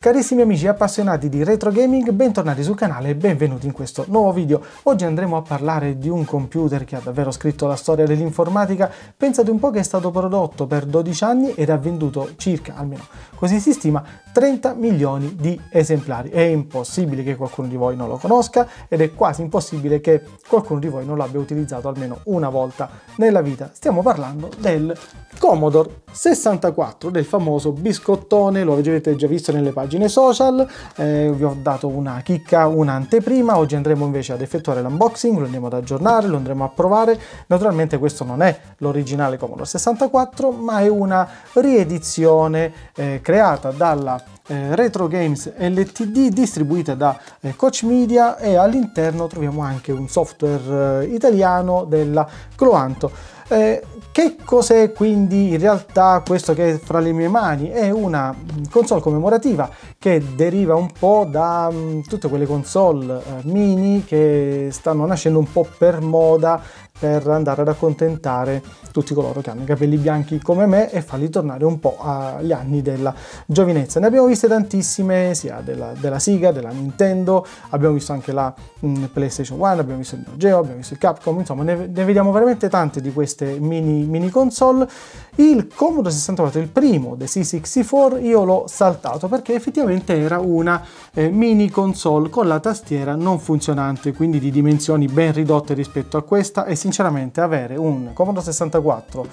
Carissimi amici appassionati di retro gaming, bentornati sul canale e benvenuti in questo nuovo video. Oggi andremo a parlare di un computer che ha davvero scritto la storia dell'informatica. Pensate un po' che è stato prodotto per 12 anni ed ha venduto circa, almeno così si stima, 30 milioni di esemplari. È impossibile che qualcuno di voi non lo conosca ed è quasi impossibile che qualcuno di voi non l'abbia utilizzato almeno una volta nella vita. Stiamo parlando del Commodore 64, del famoso biscottone, lo avete già visto nelle pagine social, eh, vi ho dato una chicca, un'anteprima, oggi andremo invece ad effettuare l'unboxing, lo andremo ad aggiornare, lo andremo a provare, naturalmente questo non è l'originale Commodore 64 ma è una riedizione eh, creata dalla eh, Retro Games LTD distribuita da eh, Coach Media e all'interno troviamo anche un software eh, italiano della Cloanto. Eh, che cos'è quindi in realtà questo che è fra le mie mani? È una console commemorativa che deriva un po' da um, tutte quelle console uh, mini che stanno nascendo un po' per moda per andare ad accontentare tutti coloro che hanno i capelli bianchi come me e farli tornare un po' agli anni della giovinezza. Ne abbiamo viste tantissime, sia della, della Sega, della Nintendo, abbiamo visto anche la mh, mm, PlayStation 1, abbiamo visto il Neo Geo, abbiamo visto il Capcom, insomma ne, ne vediamo veramente tante di queste mini, mini console. Il Commodore 64, il primo The C64, io l'ho saltato perché effettivamente era una eh, mini console con la tastiera non funzionante, quindi di dimensioni ben ridotte rispetto a questa e sinceramente avere un Commodore 64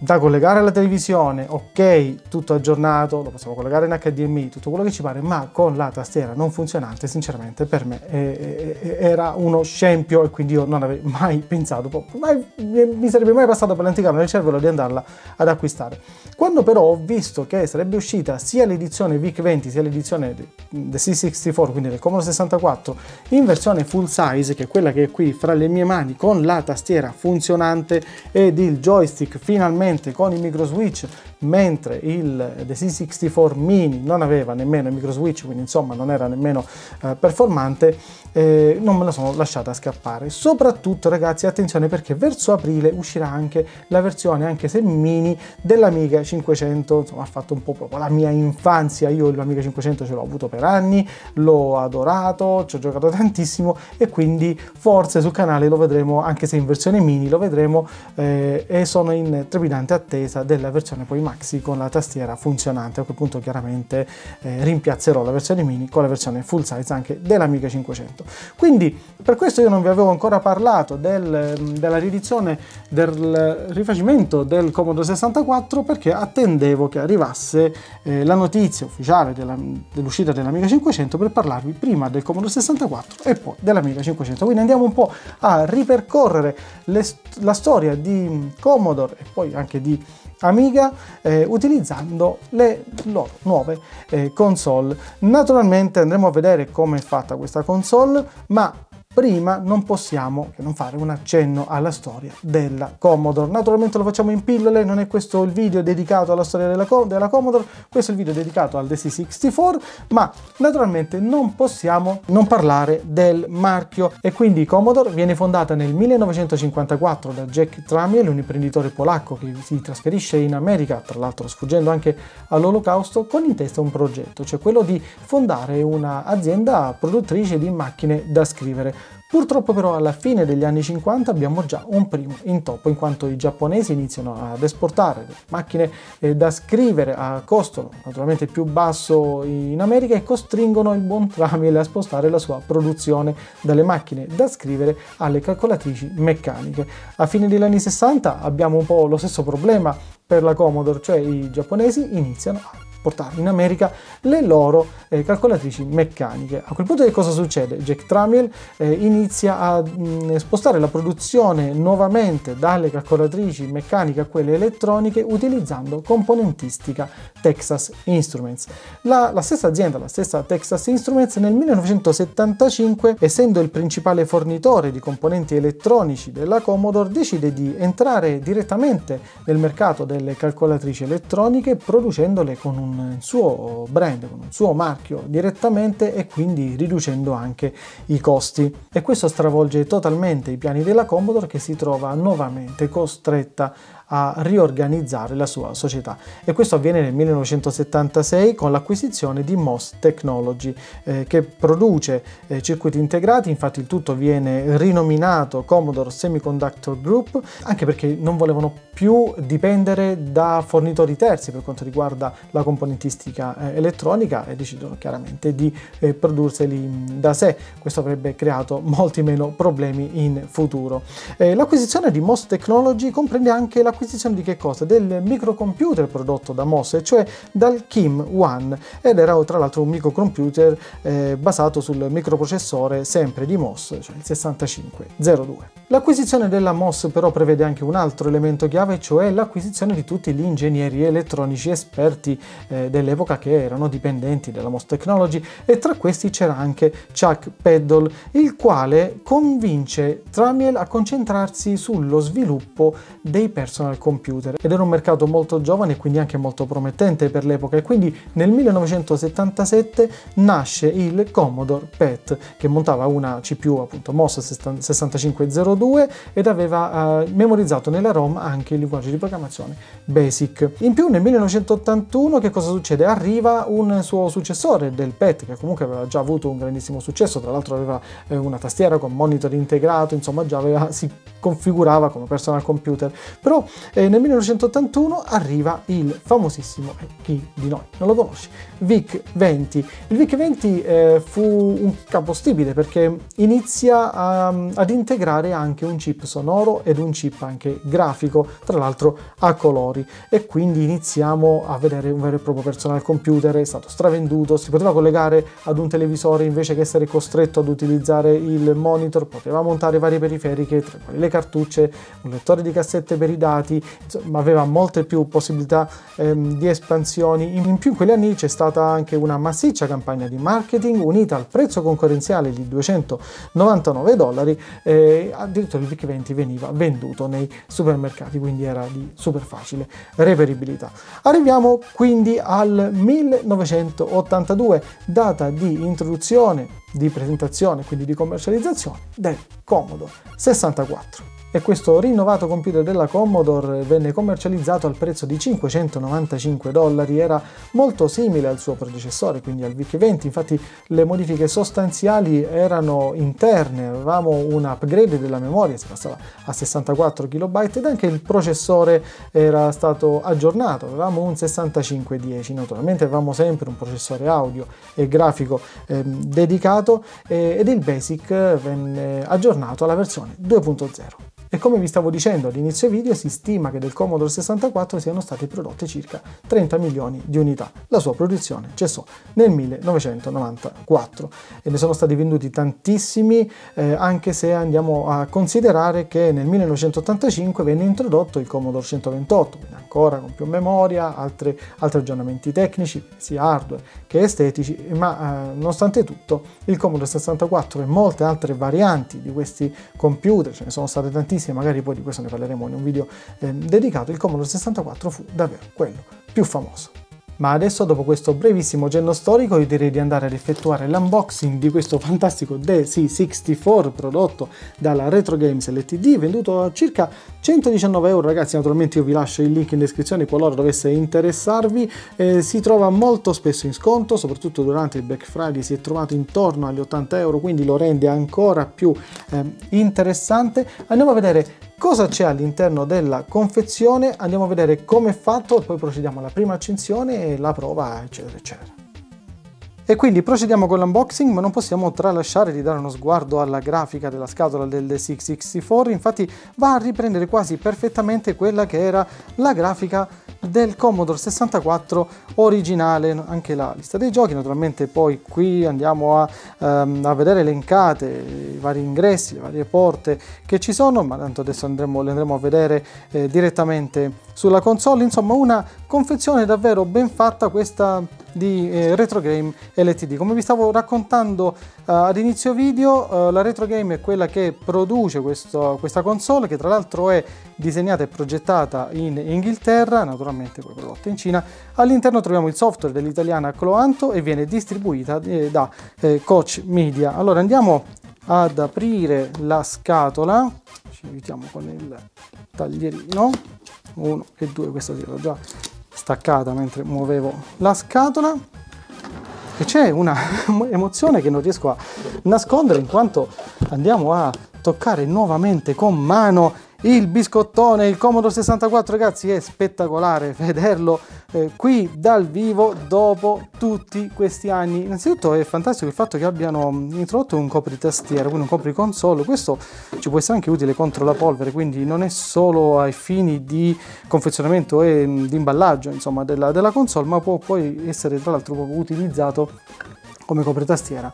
da collegare alla televisione, ok, tutto aggiornato, lo possiamo collegare in HDMI, tutto quello che ci pare, ma con la tastiera non funzionante, sinceramente per me era uno scempio e quindi io non avrei mai pensato, mai, mi sarebbe mai passato per l'anticamera nel cervello di andarla ad acquistare. Quando però ho visto che sarebbe uscita sia l'edizione VIC-20 sia l'edizione The C64, quindi del Commodore 64, in versione full size, che è quella che è qui fra le mie mani, con la tastiera funzionante ed il joystick finalmente direttamente con i micro switch mentre il The C64 Mini non aveva nemmeno i micro switch quindi insomma non era nemmeno eh, performante eh, non me la sono lasciata scappare. Soprattutto ragazzi attenzione perché verso aprile uscirà anche la versione anche se mini dell'Amiga 500 insomma ha fatto un po' proprio la mia infanzia. Io l'Amiga 500 ce l'ho avuto per anni l'ho adorato ci ho giocato tantissimo e quindi forse sul canale lo vedremo anche se in versione mini lo vedremo eh, e sono in trepidante attesa della versione poi maxi con la tastiera funzionante. A quel punto chiaramente eh, rimpiazzerò la versione mini con la versione full size anche dell'Amiga 500. Quindi per questo io non vi avevo ancora parlato del, della riedizione, del rifacimento del Commodore 64 perché attendevo che arrivasse eh, la notizia ufficiale dell'uscita dell'Amiga 500 per parlarvi prima del Commodore 64 e poi dell'Amiga 500. Quindi andiamo un po' a ripercorrere le, la storia di Commodore e poi anche di Amiga eh, utilizzando le loro nuove eh, console. Naturalmente andremo a vedere come è fatta questa console, ma prima non possiamo che non fare un accenno alla storia della Commodore. Naturalmente lo facciamo in pillole, non è questo il video dedicato alla storia della, della Commodore, questo è il video dedicato al DC64, ma naturalmente non possiamo non parlare del marchio e quindi Commodore viene fondata nel 1954 da Jack Tramiel, un imprenditore polacco che si trasferisce in America, tra l'altro sfuggendo anche all'olocausto, con in testa un progetto, cioè quello di fondare un'azienda produttrice di macchine da scrivere Purtroppo però alla fine degli anni 50 abbiamo già un primo intoppo in quanto i giapponesi iniziano ad esportare macchine eh, da scrivere a costo naturalmente più basso in America e costringono il buon Tramiel a spostare la sua produzione dalle macchine da scrivere alle calcolatrici meccaniche. A fine degli anni 60 abbiamo un po' lo stesso problema per la Commodore, cioè i giapponesi iniziano a portare in America le loro eh, calcolatrici meccaniche. A quel punto che cosa succede? Jack Tramiel eh, inizia a mh, mm, spostare la produzione nuovamente dalle calcolatrici meccaniche a quelle elettroniche utilizzando componentistica Texas Instruments. La, la stessa azienda, la stessa Texas Instruments nel 1975, essendo il principale fornitore di componenti elettronici della Commodore, decide di entrare direttamente nel mercato delle calcolatrici elettroniche producendole con un suo brand, con un suo marchio direttamente e quindi riducendo anche i costi. E questo stravolge totalmente i piani della Commodore che si trova nuovamente costretta a riorganizzare la sua società e questo avviene nel 1976 con l'acquisizione di MOS Technology eh, che produce eh, circuiti integrati, infatti il tutto viene rinominato Commodore Semiconductor Group anche perché non volevano più dipendere da fornitori terzi per quanto riguarda la componentistica eh, elettronica e decidono chiaramente di eh, produrseli da sé. Questo avrebbe creato molti meno problemi in futuro. Eh, l'acquisizione di MOS Technology comprende anche l'acquisizione di che cosa? Del microcomputer prodotto da MOS, cioè dal Kim One, ed era tra l'altro un microcomputer eh, basato sul microprocessore sempre di MOS, cioè il 6502. L'acquisizione della MOS però prevede anche un altro elemento chiave, cioè l'acquisizione di tutti gli ingegneri elettronici esperti eh, dell'epoca che erano dipendenti della MOS Technology e tra questi c'era anche Chuck Peddle, il quale convince Tramiel a concentrarsi sullo sviluppo dei personal computer ed era un mercato molto giovane e quindi anche molto promettente per l'epoca e quindi nel 1977 nasce il Commodore PET che montava una CPU appunto MOS 6502 2 ed aveva eh, memorizzato nella ROM anche il linguaggio di programmazione BASIC. In più nel 1981 che cosa succede? Arriva un suo successore del PET che comunque aveva già avuto un grandissimo successo, tra l'altro aveva eh, una tastiera con monitor integrato, insomma già aveva, si configurava come personal computer. Però eh, nel 1981 arriva il famosissimo, eh, chi di noi non lo conosce, VIC-20. Il VIC-20 eh, fu un capostipite perché inizia a, ad integrare anche un chip sonoro ed un chip anche grafico, tra l'altro a colori e quindi iniziamo a vedere un vero e proprio personal computer, è stato stravenduto, si poteva collegare ad un televisore invece che essere costretto ad utilizzare il monitor, poteva montare varie periferiche, tra cui le cartucce, un lettore di cassette per i dati, insomma aveva molte più possibilità ehm, di espansioni. In più in quegli anni c'è stata anche una massiccia campagna di marketing unita al prezzo concorrenziale di 299 dollari eh, addirittura il VIC-20 veniva venduto nei supermercati, quindi era di super facile reperibilità. Arriviamo quindi al 1982, data di introduzione, di presentazione, quindi di commercializzazione del Commodore 64 e questo rinnovato computer della Commodore venne commercializzato al prezzo di 595 dollari, era molto simile al suo predecessore, quindi al VIC-20, infatti le modifiche sostanziali erano interne, avevamo un upgrade della memoria, si passava a 64 KB ed anche il processore era stato aggiornato, avevamo un 6510, naturalmente avevamo sempre un processore audio e grafico eh, dedicato ed il BASIC venne aggiornato alla versione 2.0. E come vi stavo dicendo all'inizio video, si stima che del Commodore 64 siano state prodotte circa 30 milioni di unità. La sua produzione cessò nel 1994 e ne sono stati venduti tantissimi, eh, anche se andiamo a considerare che nel 1985 venne introdotto il Commodore 128, quindi ancora con più memoria, altre, altri aggiornamenti tecnici, sia hardware che estetici, ma eh, nonostante tutto il Commodore 64 e molte altre varianti di questi computer, ce ne sono state tantissime, tantissime, magari poi di questo ne parleremo in un video eh, dedicato, il Commodore 64 fu davvero quello più famoso. Ma adesso, dopo questo brevissimo cenno storico, io direi di andare ad effettuare l'unboxing di questo fantastico DC64 prodotto dalla Retro Games LTD, venduto a circa 119 euro. Ragazzi, naturalmente io vi lascio il link in descrizione qualora dovesse interessarvi. Eh, si trova molto spesso in sconto, soprattutto durante il Black Friday si è trovato intorno agli 80 euro, quindi lo rende ancora più eh, interessante. Andiamo a vedere cosa c'è all'interno della confezione, andiamo a vedere come è fatto e poi procediamo alla prima accensione e la prova eccetera eccetera. E quindi procediamo con l'unboxing, ma non possiamo tralasciare di dare uno sguardo alla grafica della scatola del D664, infatti va a riprendere quasi perfettamente quella che era la grafica del Commodore 64 originale, anche la lista dei giochi, naturalmente poi qui andiamo a, um, a vedere elencate vari ingressi, le varie porte che ci sono, ma tanto adesso andremo, le andremo a vedere eh, direttamente sulla console, insomma una confezione davvero ben fatta questa di eh, Retro Game LTD. Come vi stavo raccontando uh, ad video, uh, la Retro Game è quella che produce questo, questa console, che tra l'altro è disegnata e progettata in Inghilterra, naturalmente poi prodotta in Cina. All'interno troviamo il software dell'italiana Cloanto e viene distribuita eh, da eh, Coach Media. Allora andiamo ad aprire la scatola, ci aiutiamo con il taglierino, uno e due, questa si era già staccata mentre muovevo la scatola. E c'è una emozione che non riesco a nascondere in quanto andiamo a toccare nuovamente con mano il biscottone, il Commodore 64 ragazzi è spettacolare vederlo eh, qui dal vivo dopo tutti questi anni. Innanzitutto è fantastico il fatto che abbiano introdotto un copritastiera quindi un copriconsole. Questo ci può essere anche utile contro la polvere quindi non è solo ai fini di confezionamento e di imballaggio insomma della, della console ma può poi essere tra l'altro utilizzato come copritastiera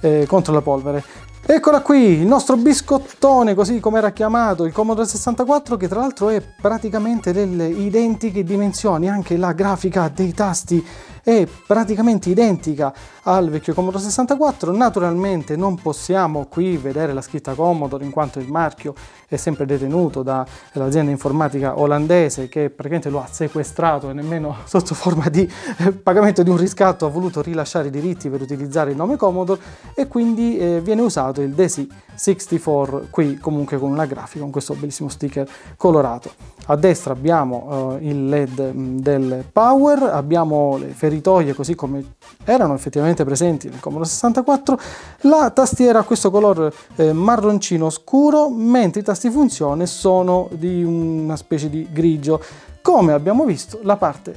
eh, contro la polvere Eccola qui, il nostro biscottone, così come era chiamato, il Commodore 64, che tra l'altro è praticamente delle identiche dimensioni, anche la grafica dei tasti è praticamente identica al vecchio Commodore 64. Naturalmente non possiamo qui vedere la scritta Commodore in quanto il marchio è sempre detenuto dall'azienda informatica olandese che praticamente lo ha sequestrato e nemmeno sotto forma di eh, pagamento di un riscatto ha voluto rilasciare i diritti per utilizzare il nome Commodore e quindi eh, viene usato il DESI 64 qui comunque con una grafica con questo bellissimo sticker colorato a destra abbiamo uh, il led mm, del power abbiamo le feritoie così come erano effettivamente presenti nel Commodore 64 la tastiera a questo colore eh, marroncino scuro mentre i tasti funzione sono di una specie di grigio. Come abbiamo visto la parte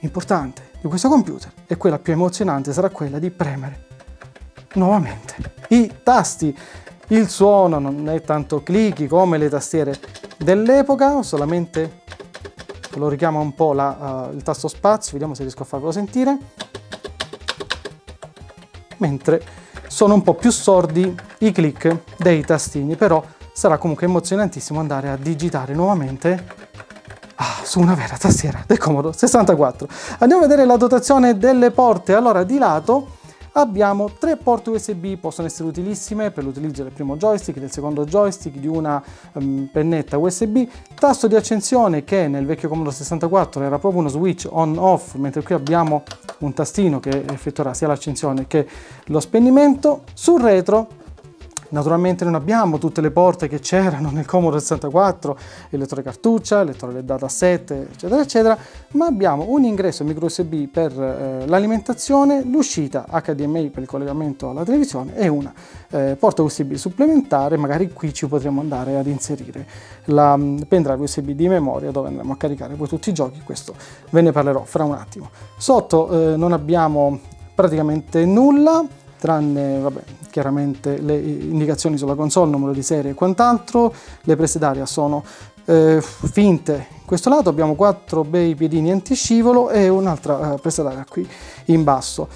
importante di questo computer e quella più emozionante sarà quella di premere nuovamente i tasti il suono non è tanto clicky come le tastiere dell'epoca, solamente lo richiama un po' la, uh, il tasto spazio, vediamo se riesco a farvelo sentire. Mentre sono un po' più sordi i click dei tastini, però sarà comunque emozionantissimo andare a digitare nuovamente ah, su una vera tastiera del Commodore 64. Andiamo a vedere la dotazione delle porte. Allora, di lato abbiamo tre porte USB, possono essere utilissime per l'utilizzo del primo joystick, del secondo joystick, di una um, pennetta USB, tasto di accensione che nel vecchio Commodore 64 era proprio uno switch on-off, mentre qui abbiamo un tastino che effettuerà sia l'accensione che lo spegnimento. Sul retro Naturalmente non abbiamo tutte le porte che c'erano nel Commodore 64, il lettore cartuccia, il lettore del dataset, eccetera, eccetera, ma abbiamo un ingresso micro USB per eh, l'alimentazione, l'uscita HDMI per il collegamento alla televisione e una eh, porta USB supplementare, magari qui ci potremo andare ad inserire la um, pendrive USB di memoria dove andremo a caricare poi tutti i giochi, questo ve ne parlerò fra un attimo. Sotto eh, non abbiamo praticamente nulla, tranne vabbè, chiaramente le indicazioni sulla console, numero di serie e quant'altro, le prese d'aria sono eh, finte. In questo lato abbiamo quattro bei piedini antiscivolo e un'altra eh, presa d'aria qui in basso.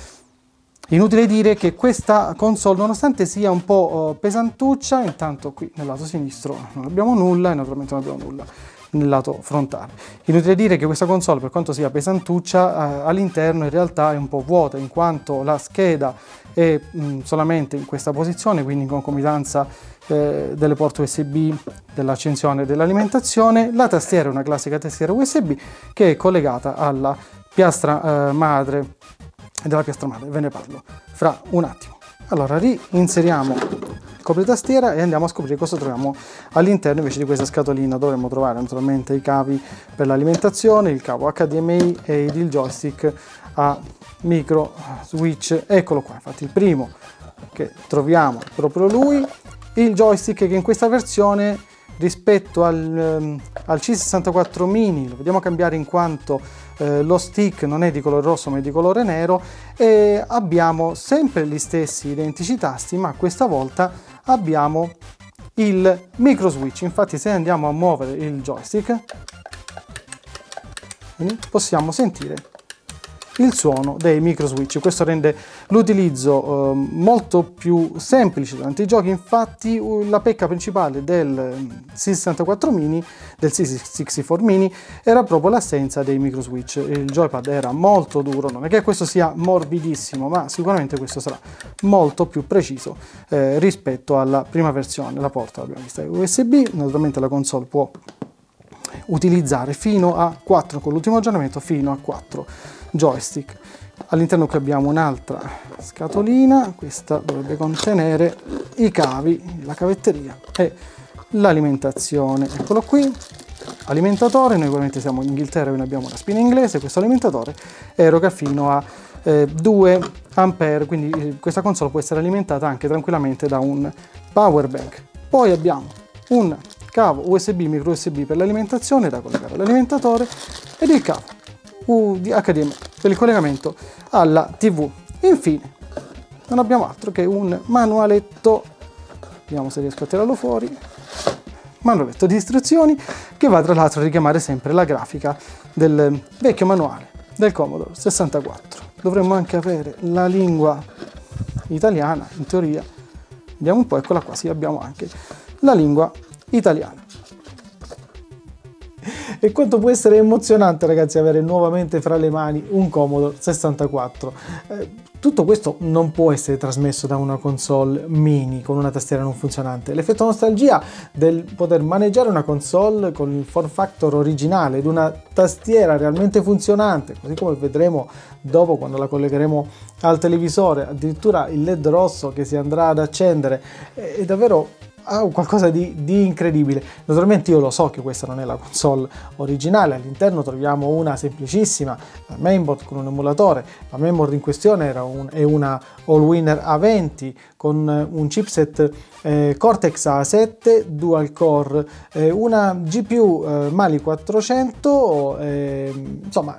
Inutile dire che questa console, nonostante sia un po' eh, pesantuccia, intanto qui nel lato sinistro non abbiamo nulla e naturalmente non abbiamo nulla nel lato frontale. Inutile dire che questa console, per quanto sia pesantuccia, eh, all'interno in realtà è un po' vuota, in quanto la scheda è mh, solamente in questa posizione, quindi in concomitanza eh, delle porte USB, dell'accensione e dell'alimentazione. La tastiera è una classica tastiera USB che è collegata alla piastra eh, madre, della piastra madre, ve ne parlo fra un attimo. Allora, reinseriamo copritastiera e andiamo a scoprire cosa troviamo all'interno invece di questa scatolina. Dovremmo trovare naturalmente i cavi per l'alimentazione, il cavo HDMI e il joystick a micro switch. Eccolo qua, infatti il primo che troviamo è proprio lui, il joystick che in questa versione rispetto al, um, al C64 mini lo vediamo cambiare in quanto eh, lo stick non è di colore rosso ma è di colore nero e abbiamo sempre gli stessi identici tasti ma questa volta abbiamo il micro switch. Infatti se andiamo a muovere il joystick possiamo sentire il suono dei micro switch. Questo rende l'utilizzo eh, molto più semplice durante i giochi, infatti la pecca principale del C64 mini, del C64 mini, era proprio l'assenza dei micro switch. Il joypad era molto duro, non è che questo sia morbidissimo, ma sicuramente questo sarà molto più preciso eh, rispetto alla prima versione. La porta l'abbiamo vista USB, naturalmente la console può utilizzare fino a 4 con l'ultimo aggiornamento fino a 4 joystick. All'interno qui abbiamo un'altra scatolina, questa dovrebbe contenere i cavi, la cavetteria e l'alimentazione. Eccolo qui, alimentatore, noi ovviamente siamo in Inghilterra, quindi abbiamo una spina inglese, questo alimentatore eroga fino a eh, 2 ampere, quindi eh, questa console può essere alimentata anche tranquillamente da un power bank. Poi abbiamo un cavo USB, micro USB per l'alimentazione da collegare all'alimentatore ed il cavo HDMI per il collegamento alla TV. Infine, non abbiamo altro che un manualetto, vediamo se riesco a tirarlo fuori, manualetto di istruzioni che va tra l'altro a richiamare sempre la grafica del vecchio manuale del Commodore 64. Dovremmo anche avere la lingua italiana, in teoria. Vediamo un po', eccola qua, sì, abbiamo anche la lingua italiana. E quanto può essere emozionante ragazzi avere nuovamente fra le mani un Commodore 64. Eh, tutto questo non può essere trasmesso da una console mini con una tastiera non funzionante. L'effetto nostalgia del poter maneggiare una console con il form factor originale ed una tastiera realmente funzionante, così come vedremo dopo quando la collegheremo al televisore, addirittura il LED rosso che si andrà ad accendere, è davvero ha qualcosa di, di, incredibile. Naturalmente io lo so che questa non è la console originale, all'interno troviamo una semplicissima mainboard con un emulatore, la mainboard in questione un, è una Allwinner A20 con un chipset eh, Cortex A7 dual core, eh, una GPU eh, Mali 400, eh, insomma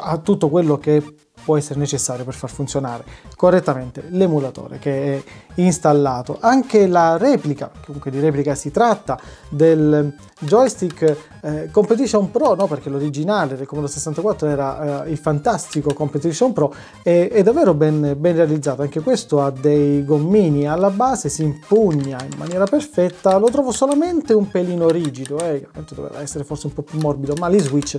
ha tutto quello che può essere necessario per far funzionare correttamente l'emulatore che è installato. Anche la replica, comunque di replica si tratta, del joystick eh, Competition Pro, no? perché l'originale del Commodore 64 era eh, il fantastico Competition Pro, è, è davvero ben, ben, realizzato. Anche questo ha dei gommini alla base, si impugna in maniera perfetta. Lo trovo solamente un pelino rigido, eh, doveva essere forse un po' più morbido, ma gli switch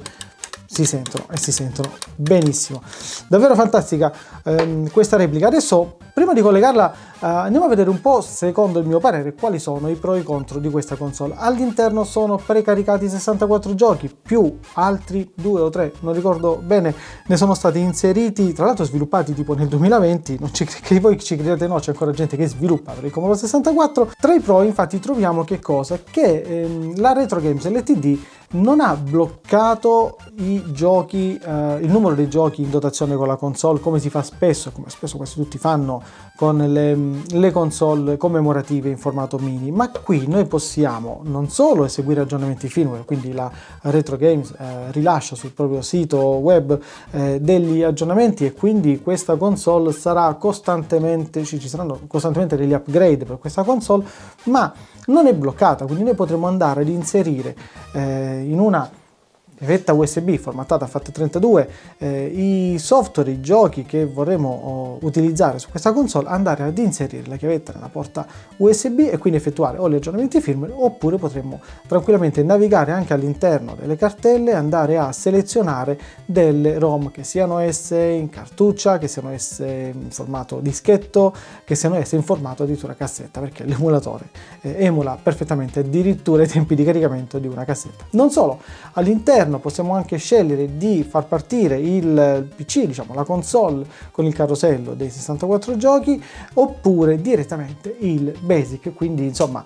si sentono e si sentono benissimo. Davvero fantastica ehm, questa replica. Adesso, prima di collegarla, eh, andiamo a vedere un po', secondo il mio parere, quali sono i pro e i contro di questa console. All'interno sono precaricati 64 giochi, più altri 2 o 3, non ricordo bene, ne sono stati inseriti, tra l'altro sviluppati tipo nel 2020, non ci, che voi ci credete no, c'è ancora gente che sviluppa per il Commodore 64. Tra i pro infatti troviamo che cosa? Che ehm, la Retro Games LTD non ha bloccato i giochi, eh, il numero dei giochi in dotazione con la console come si fa spesso, come spesso quasi tutti fanno con le, le, console commemorative in formato mini, ma qui noi possiamo non solo eseguire aggiornamenti firmware, quindi la Retro Games eh, rilascia sul proprio sito web eh, degli aggiornamenti e quindi questa console sarà costantemente, ci, ci saranno costantemente degli upgrade per questa console, ma non è bloccata, quindi noi potremo andare ad inserire eh, in una vetta USB formattata FAT32, eh, i software, i giochi che vorremmo oh, utilizzare su questa console, andare ad inserire la chiavetta nella porta USB e quindi effettuare o gli aggiornamenti firmware oppure potremmo tranquillamente navigare anche all'interno delle cartelle e andare a selezionare delle ROM che siano esse in cartuccia, che siano esse in formato dischetto, che siano esse in formato addirittura cassetta perché l'emulatore eh, emula perfettamente addirittura i tempi di caricamento di una cassetta. Non solo, all'interno all'interno possiamo anche scegliere di far partire il PC, diciamo la console con il carosello dei 64 giochi oppure direttamente il Basic, quindi insomma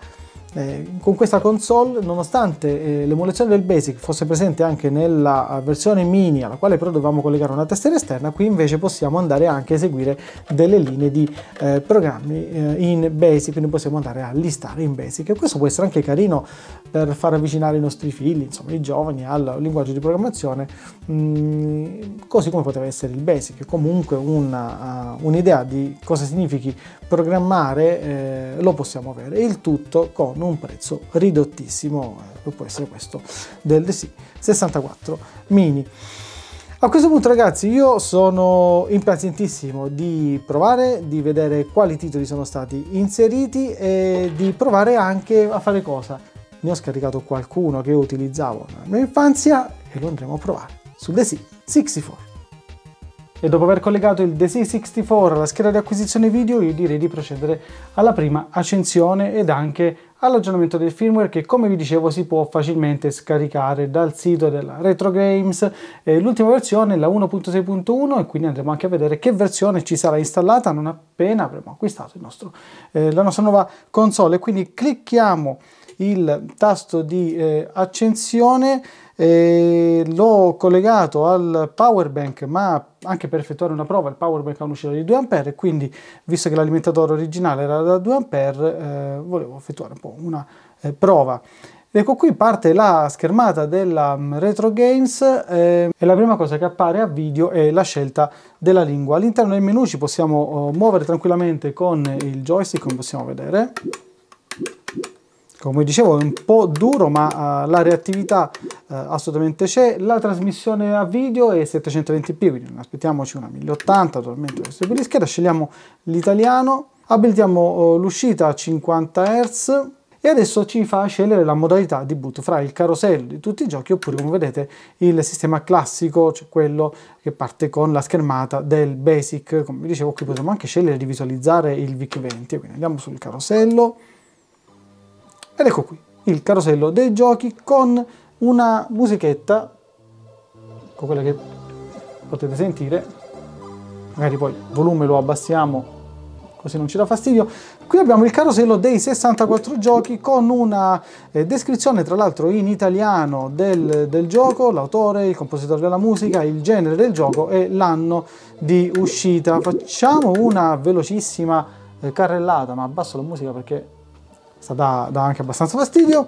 eh, con questa console, nonostante eh, l'emulazione del BASIC fosse presente anche nella eh, versione mini, alla quale però dovevamo collegare una tastiera esterna, qui invece possiamo andare anche a eseguire delle linee di eh, programmi eh, in BASIC, quindi possiamo andare a listare in BASIC. E questo può essere anche carino per far avvicinare i nostri figli, insomma i giovani, al linguaggio di programmazione, mh, mm, così come poteva essere il BASIC. Comunque uh, un'idea di cosa significhi programmare lo possiamo avere. Il tutto con un prezzo ridottissimo, eh, può essere questo del DC 64 mini. A questo punto ragazzi io sono impazientissimo di provare, di vedere quali titoli sono stati inseriti e di provare anche a fare cosa. Ne ho scaricato qualcuno che utilizzavo nella mia infanzia e lo andremo a provare sul DC 64 e dopo aver collegato il DC64 alla scheda di acquisizione video io direi di procedere alla prima accensione ed anche all'aggiornamento del firmware che come vi dicevo si può facilmente scaricare dal sito della Retro Games. Eh, l'ultima versione è la 1.6.1 e quindi andremo anche a vedere che versione ci sarà installata non appena avremo acquistato nostro, eh, la nostra nuova console. Quindi clicchiamo il tasto di eh, accensione eh, l'ho collegato al power bank ma anche per effettuare una prova il power bank ha un'uscita di 2 A e quindi visto che l'alimentatore originale era da 2 A eh, volevo effettuare un po' una eh, prova Ecco qui parte la schermata della mm, Retro Games eh, e la prima cosa che appare a video è la scelta della lingua. All'interno del menu ci possiamo oh, muovere tranquillamente con il joystick come possiamo vedere. Come dicevo è un po' duro ma uh, la reattività uh, assolutamente c'è. La trasmissione a video è 720p quindi aspettiamoci una 1080 naturalmente questo tipo di scheda. Scegliamo l'italiano, abilitiamo uh, l'uscita a 50 Hz e adesso ci fa scegliere la modalità di boot fra il carosello di tutti i giochi oppure come vedete il sistema classico, cioè quello che parte con la schermata del basic, come vi dicevo qui potremmo anche scegliere di visualizzare il VIC-20, quindi andiamo sul carosello ed ecco qui il carosello dei giochi con una musichetta, con quella che potete sentire, magari poi il volume lo abbassiamo così non ci dà fastidio. Qui abbiamo il carosello dei 64 giochi con una eh, descrizione tra l'altro in italiano del, del gioco, l'autore, il compositore della musica, il genere del gioco e l'anno di uscita. Facciamo una velocissima eh, carrellata, ma abbasso la musica perché dà, dà anche abbastanza fastidio.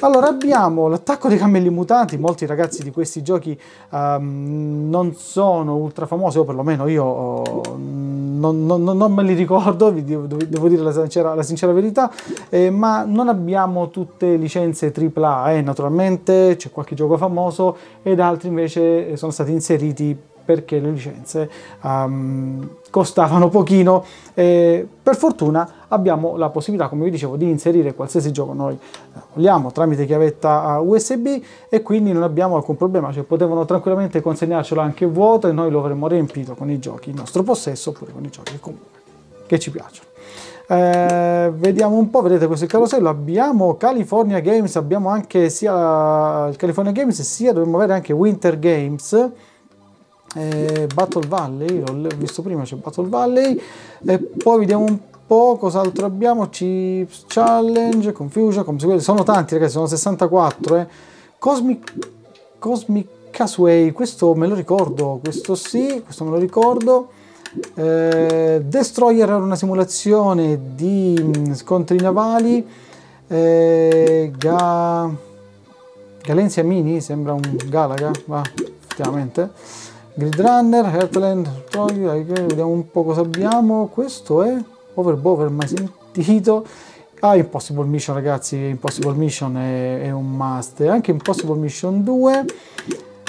Allora abbiamo l'attacco dei cammelli mutanti, molti ragazzi di questi giochi um, non sono ultra famosi, o perlomeno io uh, non, non, non, me li ricordo, vi devo, devo dire la sincera, la sincera verità, eh, ma non abbiamo tutte licenze AAA, eh, naturalmente. C'è qualche gioco famoso ed altri invece sono stati inseriti perché le licenze um, costavano pochino. E per fortuna abbiamo la possibilità, come vi dicevo, di inserire qualsiasi gioco noi eh, vogliamo tramite chiavetta USB e quindi non abbiamo alcun problema, cioè potevano tranquillamente consegnarcelo anche vuoto e noi lo avremmo riempito con i giochi in nostro possesso oppure con i giochi comunque che ci piacciono. Eh, vediamo un po', vedete questo carosello, abbiamo California Games, abbiamo anche sia il California Games sia dovremmo avere anche Winter Games eh, Battle Valley, l'ho visto prima, c'è Battle Valley, e poi vediamo un po' cos'altro abbiamo, Chips Challenge, Confusion, come sono tanti ragazzi, sono 64, eh. Cosmic, Cosmic Casway, questo me lo ricordo, questo sì, questo me lo ricordo, eh, Destroyer era una simulazione di mm, scontri navali, eh, Ga... Galenzia Mini, sembra un Galaga, va, effettivamente, Grid Runner, Heartland, vediamo un po' cosa abbiamo. Questo è Overbover, mai sentito. Ah, Impossible Mission, ragazzi. Impossible Mission è, è un must. Anche Impossible Mission 2.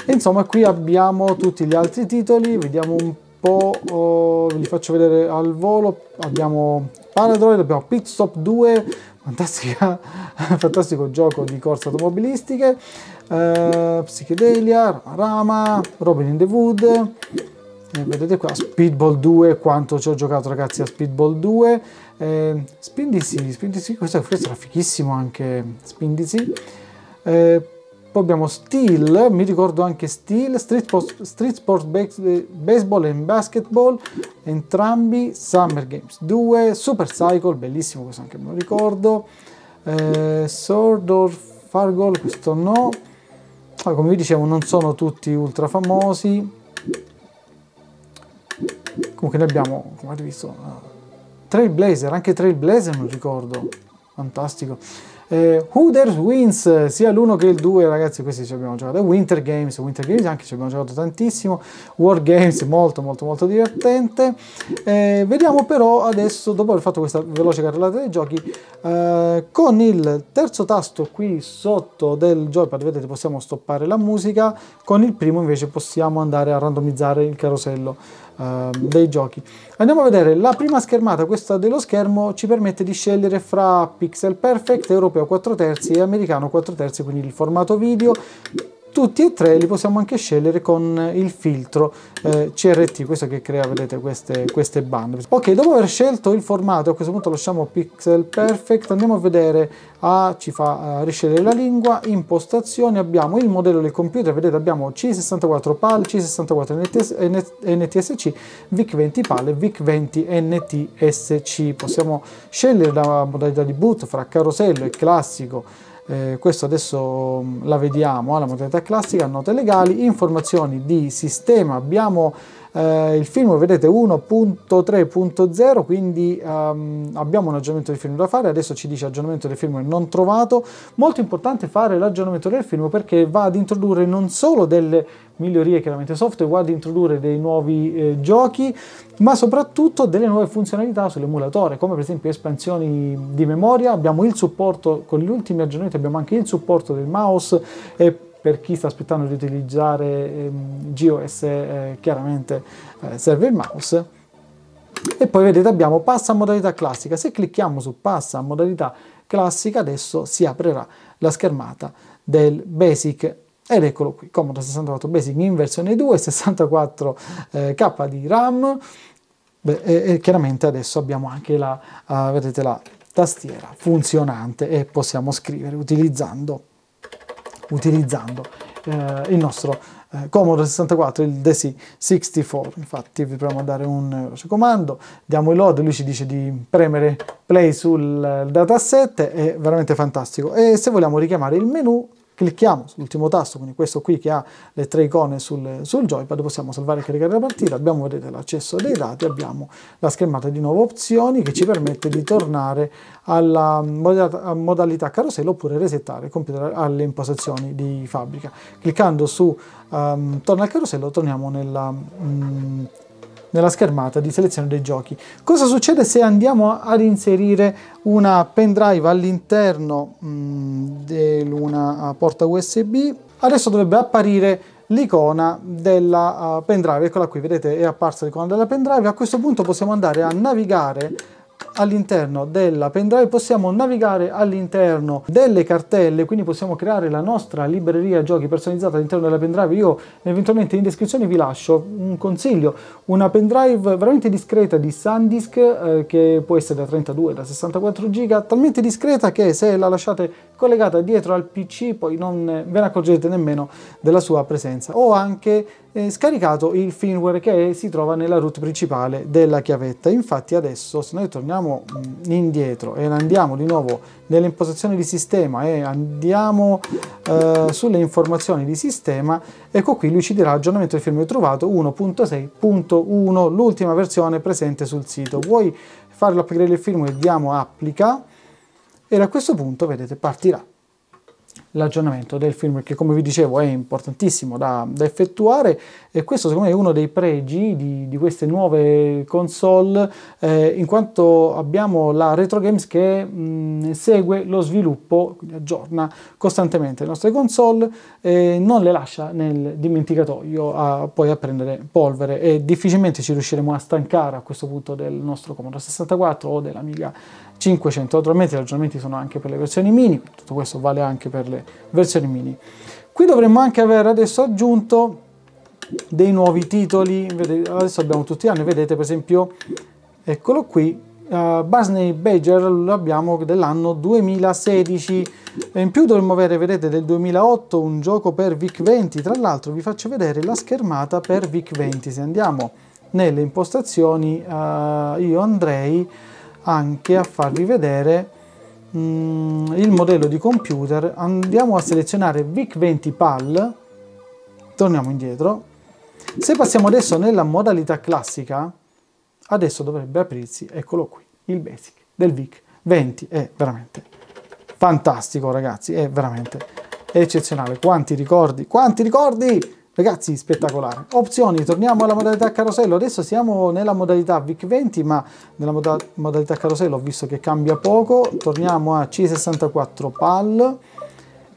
E insomma, qui abbiamo tutti gli altri titoli. Vediamo un po'. Oh, vi faccio vedere al volo. Abbiamo Paradroid, abbiamo Pit Stop 2, fantastico gioco di corse automobilistiche, uh, Psychedelia, Rama, Robin in the Wood, eh, vedete qua Speedball 2, quanto ci ho giocato ragazzi a Speedball 2, eh, Spindici, Spindici questo, questo era fighissimo anche Spindici, eh, poi abbiamo Steel, mi ricordo anche Steel, Street, Post, Street Sports Baseball e Basketball, entrambi Summer Games 2, Super Cycle, bellissimo questo anche me lo ricordo, eh, Sword or Fargol, questo no, poi come vi dicevo non sono tutti ultra famosi, comunque ne abbiamo, come avete visto, uh, Trailblazer, anche Trailblazer lo ricordo, fantastico. Eh, Who Dares Wins, sia l'1 che il 2, ragazzi, questi ci abbiamo giocato. Winter Games, Winter Games anche ci abbiamo giocato tantissimo. War Games, molto molto molto divertente. Eh, vediamo però adesso, dopo aver fatto questa veloce carrellata dei giochi, eh, con il terzo tasto qui sotto del joypad, vedete, possiamo stoppare la musica, con il primo invece possiamo andare a randomizzare il carosello uh, dei giochi. Andiamo a vedere la prima schermata, questa dello schermo, ci permette di scegliere fra Pixel Perfect, Europeo 4 terzi e Americano 4 terzi, quindi il formato video. Tutti e tre li possiamo anche scegliere con il filtro eh, CRT, questo che crea, vedete, queste, queste bande. Ok, dopo aver scelto il formato, a questo punto lasciamo Pixel Perfect, andiamo a vedere, ah, ci fa uh, riscegliere la lingua, impostazioni, abbiamo il modello del computer, vedete abbiamo C64 PAL, C64 NTS, NTSC, VIC20 PAL e VIC20 NTSC. Possiamo scegliere la modalità di boot fra carosello e classico, eh, questo adesso mm, la vediamo, alla modalità classica, note legali, informazioni di sistema, abbiamo eh, il film vedete 1.3.0 quindi um, abbiamo un aggiornamento del film da fare. Adesso ci dice aggiornamento del film non trovato. Molto importante fare l'aggiornamento del film perché va ad introdurre non solo delle migliorie chiaramente software va ad introdurre dei nuovi eh, giochi ma soprattutto delle nuove funzionalità sull'emulatore come per esempio espansioni di memoria. Abbiamo il supporto con gli ultimi aggiornamenti abbiamo anche il supporto del mouse e per chi sta aspettando di utilizzare ehm, GOS eh, chiaramente eh, serve il mouse. E poi vedete abbiamo passa a modalità classica. Se clicchiamo su passa a modalità classica adesso si aprirà la schermata del basic. Ed eccolo qui Commodore 64 Basic in versione 2 64 eh, K di RAM. Beh, e, e, chiaramente adesso abbiamo anche la, uh, vedete la tastiera funzionante e possiamo scrivere utilizzando utilizzando eh, il nostro eh, Commodore 64, il DC64. Infatti vi proviamo a dare un veloce comando, diamo il load, lui ci dice di premere play sul dataset, è veramente fantastico. E se vogliamo richiamare il menu clicchiamo sull'ultimo tasto, quindi questo qui che ha le tre icone sul, sul joypad, possiamo salvare e caricare la partita, abbiamo vedete l'accesso dei dati, abbiamo la schermata di nuove opzioni che ci permette di tornare alla modalità carosello oppure resettare il computer alle impostazioni di fabbrica. Cliccando su um, torna al carosello torniamo nella... Um, nella schermata di selezione dei giochi. Cosa succede se andiamo ad inserire una pendrive all'interno mm, di una porta USB? Adesso dovrebbe apparire l'icona della uh, pendrive, eccola qui, vedete è apparsa l'icona della pendrive, a questo punto possiamo andare a navigare all'interno della pendrive possiamo navigare all'interno delle cartelle quindi possiamo creare la nostra libreria giochi personalizzata all'interno della pendrive. Io eventualmente in descrizione vi lascio un consiglio una pendrive veramente discreta di SanDisk eh, che può essere da 32 da 64 giga talmente discreta che se la lasciate collegata dietro al pc poi non ve ne accorgete nemmeno della sua presenza. Ho anche eh, scaricato il firmware che si trova nella root principale della chiavetta. Infatti adesso se noi torniamo mm, indietro e andiamo di nuovo nelle impostazioni di sistema e andiamo eh, sulle informazioni di sistema ecco qui lui ci dirà aggiornamento del firmware. Trovato 1.6.1 l'ultima versione presente sul sito. Vuoi fare l'upgrade del firmware? Diamo applica. E a questo punto vedete partirà l'aggiornamento del firmware che come vi dicevo è importantissimo da, da, effettuare. E questo secondo me è uno dei pregi di, di queste nuove console eh, in quanto abbiamo la Retro Games che mh, segue lo sviluppo, quindi aggiorna costantemente le nostre console e non le lascia nel dimenticatoio a, poi a prendere polvere. E difficilmente ci riusciremo a stancare a questo punto del nostro Commodore 64 o dell'Amiga 500. Naturalmente i ragionamenti sono anche per le versioni mini, tutto questo vale anche per le versioni mini. Qui dovremmo anche aver adesso aggiunto dei nuovi titoli, adesso abbiamo tutti gli anni, vedete per esempio, eccolo qui, uh, Barney Badger lo abbiamo dell'anno 2016 e in più dovremmo avere, vedete, del 2008 un gioco per VIC-20, tra l'altro vi faccio vedere la schermata per VIC-20, se andiamo nelle impostazioni uh, io andrei anche a farvi vedere mm, il modello di computer. Andiamo a selezionare VIC20 PAL. Torniamo indietro. Se passiamo adesso nella modalità classica adesso dovrebbe aprirsi eccolo qui il basic del VIC 20 è veramente fantastico ragazzi è veramente eccezionale. Quanti ricordi quanti ricordi Ragazzi, spettacolare. Opzioni, torniamo alla modalità carosello. Adesso siamo nella modalità VIC-20, ma nella moda modalità carosello ho visto che cambia poco. Torniamo a C64 PAL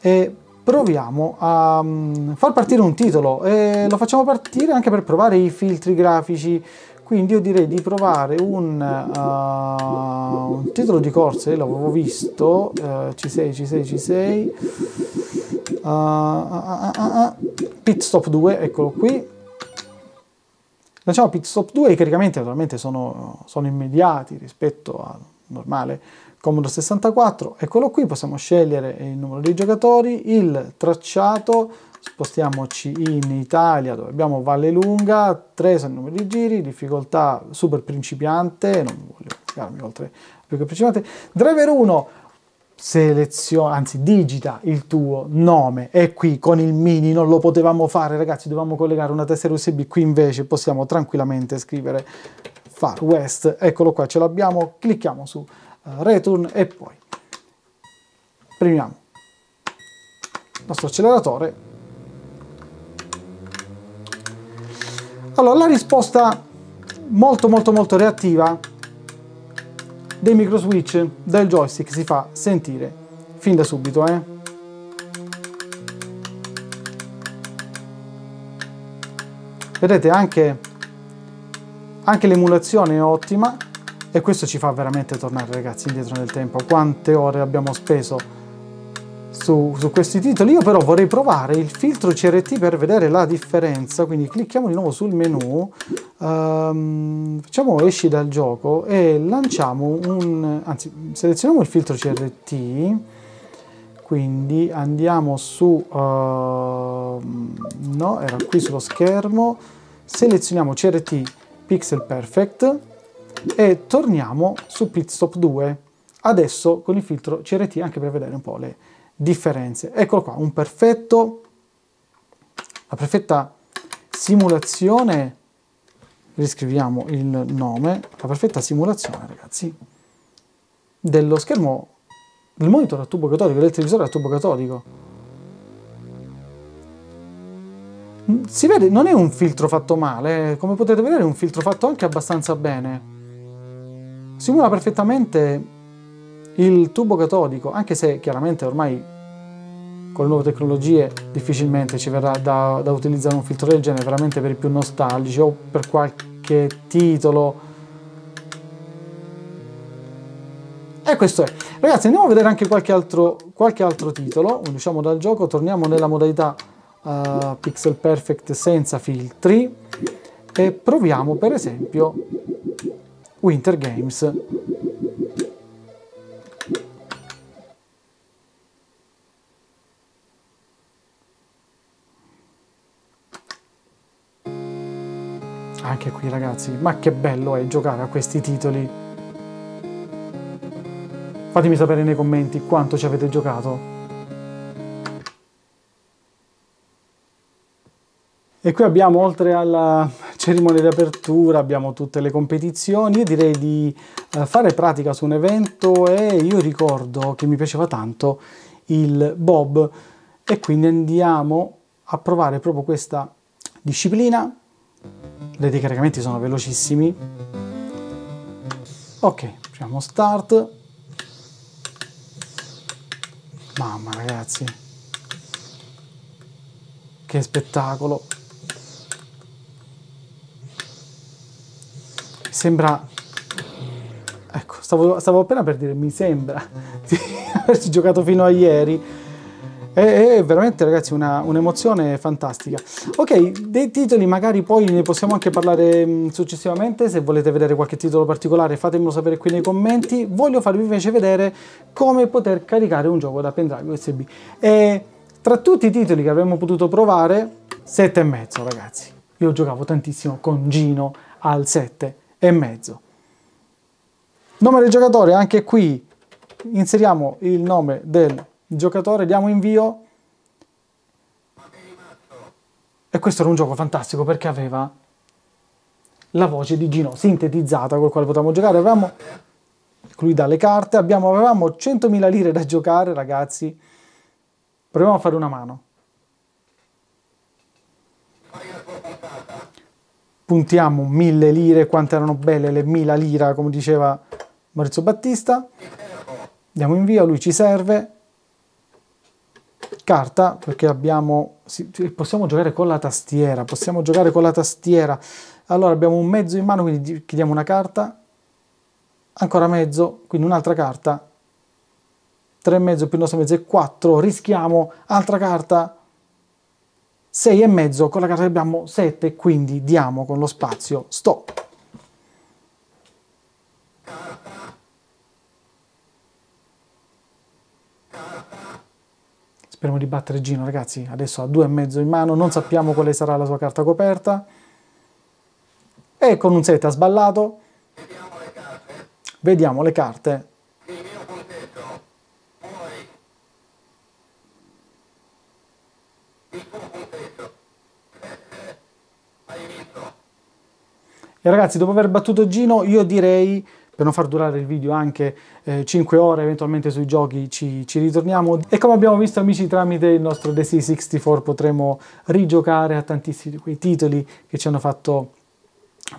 e proviamo a um, far partire un titolo. E lo facciamo partire anche per provare i filtri grafici. Quindi io direi di provare un, uh, un titolo di corsa, l'avevo visto, uh, C6, C6, C6 uh, uh, uh, pit stop 2, eccolo qui. Lanciamo pit stop 2, i caricamenti naturalmente sono, sono immediati rispetto al normale Commodore 64, eccolo qui, possiamo scegliere il numero dei giocatori, il tracciato, spostiamoci in Italia dove abbiamo Valle Lunga, 3 sono i numeri di giri, difficoltà super principiante, non voglio oltre più che principiante, driver 1, seleziona, anzi digita il tuo nome. E qui con il mini non lo potevamo fare ragazzi, dovevamo collegare una tessera USB, qui invece possiamo tranquillamente scrivere Far West, eccolo qua, ce l'abbiamo, clicchiamo su uh, Return e poi premiamo il nostro acceleratore. Allora, la risposta molto molto molto reattiva dei micro switch del joystick si fa sentire fin da subito, eh? Vedete anche, anche l'emulazione è ottima e questo ci fa veramente tornare ragazzi indietro nel tempo. Quante ore abbiamo speso su, su, questi titoli. Io però vorrei provare il filtro CRT per vedere la differenza, quindi clicchiamo di nuovo sul menu, um, facciamo esci dal gioco e lanciamo un, anzi selezioniamo il filtro CRT, quindi andiamo su, uh, no, era qui sullo schermo, selezioniamo CRT Pixel Perfect e torniamo su Pitstop 2, adesso con il filtro CRT anche per vedere un po' le differenze. Eccolo qua, un perfetto, la perfetta simulazione, riscriviamo il nome, la perfetta simulazione ragazzi, dello schermo, del monitor a tubo catodico, del televisore a tubo catodico. Si vede, non è un filtro fatto male, eh. come potete vedere è un filtro fatto anche abbastanza bene. Simula perfettamente il tubo catodico, anche se chiaramente ormai con le nuove tecnologie difficilmente ci verrà da, da utilizzare un filtro del genere, veramente per i più nostalgici o per qualche titolo. E questo è. Ragazzi andiamo a vedere anche qualche altro, qualche altro titolo, usciamo dal gioco, torniamo nella modalità uh, Pixel Perfect senza filtri e proviamo per esempio Winter Games Anche qui ragazzi, ma che bello è giocare a questi titoli. Fatemi sapere nei commenti quanto ci avete giocato. E qui abbiamo, oltre alla cerimonia di apertura, abbiamo tutte le competizioni. Io direi di eh, fare pratica su un evento e io ricordo che mi piaceva tanto il Bob e quindi andiamo a provare proprio questa disciplina i caricamenti sono velocissimi. Ok facciamo start. Mamma ragazzi. Che spettacolo. Sembra ecco stavo, stavo appena per dire mi sembra di averci giocato fino a ieri è, è veramente ragazzi un'emozione un fantastica. Ok, dei titoli magari poi ne possiamo anche parlare mm, successivamente, se volete vedere qualche titolo particolare fatemelo sapere qui nei commenti. Voglio farvi invece vedere come poter caricare un gioco da pendrive USB. E tra tutti i titoli che avremmo potuto provare, 7,5 ragazzi. Io giocavo tantissimo con Gino al 7,5. Nome del giocatore, anche qui inseriamo il nome del giocatore, diamo invio. E questo era un gioco fantastico perché aveva la voce di Gino sintetizzata con la quale potevamo giocare. Avevamo, lui dà le carte, abbiamo, avevamo 100.000 lire da giocare, ragazzi. Proviamo a fare una mano. Puntiamo 1000 lire, quante erano belle le 1000 lire, come diceva Maurizio Battista. Diamo invio, lui ci serve carta perché abbiamo, possiamo giocare con la tastiera, possiamo giocare con la tastiera. Allora abbiamo un mezzo in mano, quindi chiediamo una carta, ancora mezzo, quindi un'altra carta, 3,5 più 9,5 è 4, rischiamo altra carta 6,5, con la carta abbiamo 7, quindi diamo con lo spazio stop. Speriamo di battere Gino, ragazzi. Adesso ha 2,5 in mano, non sappiamo quale sarà la sua carta coperta. E con un 7 ha sballato. Vediamo le carte. E ragazzi, dopo aver battuto Gino, io direi, per non far durare il video anche eh, 5 ore, eventualmente sui giochi ci, ci, ritorniamo. E come abbiamo visto amici, tramite il nostro DC64 potremo rigiocare a tantissimi di quei titoli che ci hanno fatto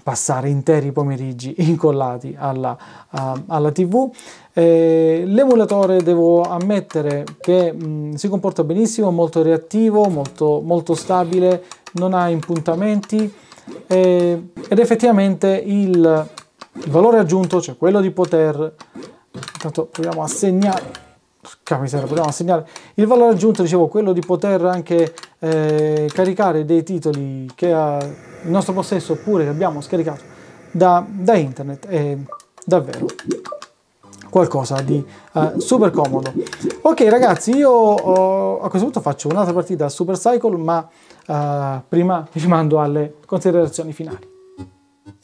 passare interi pomeriggi incollati alla, uh, alla tv. Eh, l'emulatore devo ammettere che mh, si comporta benissimo, molto reattivo, molto, molto stabile, non ha impuntamenti eh, ed effettivamente il, il, valore aggiunto, cioè quello di poter, intanto proviamo a segnare, miseria, proviamo a segnare, il valore aggiunto, dicevo, quello di poter anche eh, caricare dei titoli che ha il nostro possesso oppure che abbiamo scaricato da, da internet è davvero qualcosa di uh, super comodo. Ok ragazzi, io uh, a questo punto faccio un'altra partita Super Cycle, ma uh, prima vi rimando alle considerazioni finali.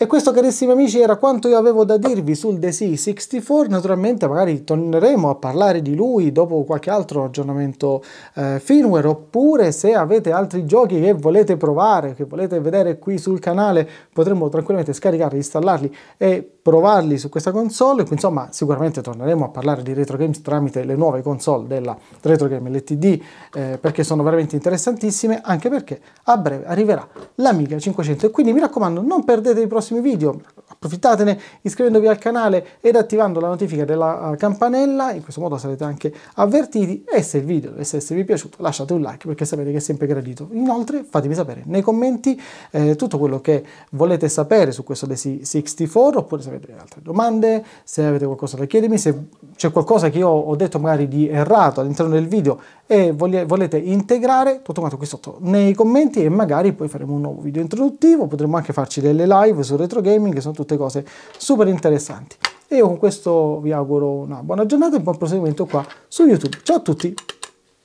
E questo carissimi amici era quanto io avevo da dirvi sul DC64, naturalmente magari torneremo a parlare di lui dopo qualche altro aggiornamento eh, firmware oppure se avete altri giochi che volete provare, che volete vedere qui sul canale potremmo tranquillamente scaricarli, installarli e provarli su questa console, insomma sicuramente torneremo a parlare di retro games tramite le nuove console della retro game LTD eh, perché sono veramente interessantissime anche perché a breve arriverà l'Amiga 500 e quindi mi raccomando non perdete i prossimi prossimi video. Approfittatene iscrivendovi al canale ed attivando la notifica della eh, campanella, in questo modo sarete anche avvertiti e se il video dovesse esservi piaciuto lasciate un like perché sapete che è sempre gradito. Inoltre fatemi sapere nei commenti eh, tutto quello che volete sapere su questo DC64 oppure se avete altre domande, se avete qualcosa da chiedermi, se c'è qualcosa che io ho detto magari di errato all'interno del video e volete integrare, tutto quanto qui sotto nei commenti e magari poi faremo un nuovo video introduttivo, potremo anche farci delle live su retro gaming, che sono tutte cose super interessanti. E io con questo vi auguro una buona giornata e un buon proseguimento qua su YouTube. Ciao a tutti,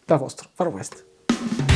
dal vostro Far West.